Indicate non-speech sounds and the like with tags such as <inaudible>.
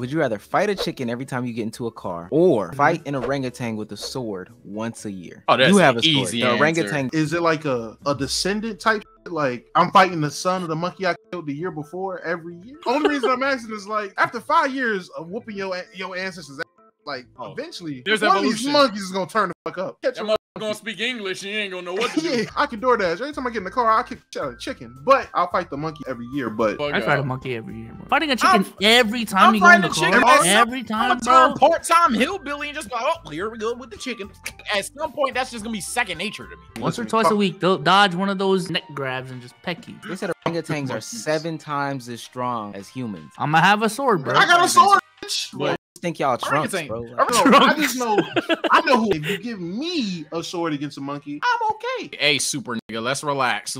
Would you rather fight a chicken every time you get into a car, or mm-hmm. fight an orangutan with a sword once a year? Oh, that's you have a an sword. easy The answer. orangutan. Is it like a, a descendant type? Like I'm fighting the son of the monkey I killed the year before every year. Only reason I'm asking is like after five years of whooping your your ancestors, ass, like Oh. eventually There's one of these monkeys is gonna turn the fuck up. Catch That a mother gonna speak English. You ain't gonna know what to <laughs> do. yeah, I can DoorDash. Every time I get in the car, I kick the shit out of chicken. But I'll fight the monkey every year. But Bug I fight a monkey every year, bro. Fighting a chicken I'm- every time I'm you go in the fighting a car. chicken, bro. Every I'm time, gonna bro. part-time hillbilly and just be like, oh, here we go with the chicken. At some point, that's just gonna be second nature to me. Once or Listen, twice a week, they'll dodge one of those neck grabs and just peck you. They said orangutans are seven times as strong as humans. I'm gonna have a sword, bro. I got a sword. bitch. But- I think y'all trunks, bro. Like, No, I just know. I know who. If you give me a sword against a monkey, I'm okay. Hey, super nigga, let's relax.